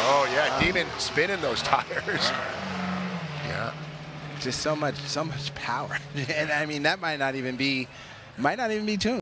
Oh, yeah, um, Demon spinning those tires. Yeah. Just so much, so much power. and I mean, that might not even be, might not even be tuned.